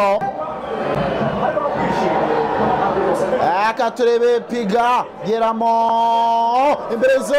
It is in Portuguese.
Bom. Eka piga, Giramon, empresou!